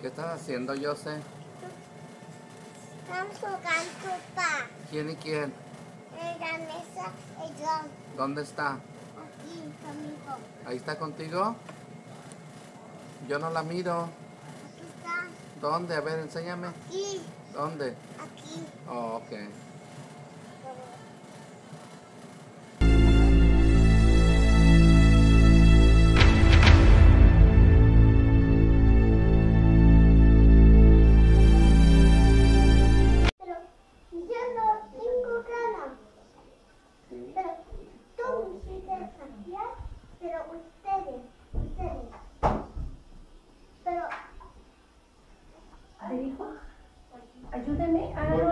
¿Qué estás haciendo, Jose? Estamos jugando papá. ¿Quién y quién? En la mesa, el John. ¿Dónde está? Aquí, conmigo. ¿Ahí está contigo? Yo no la miro. Aquí está. ¿Dónde? A ver, enséñame. Aquí. ¿Dónde? Aquí. Oh, ok. than me. I don't know.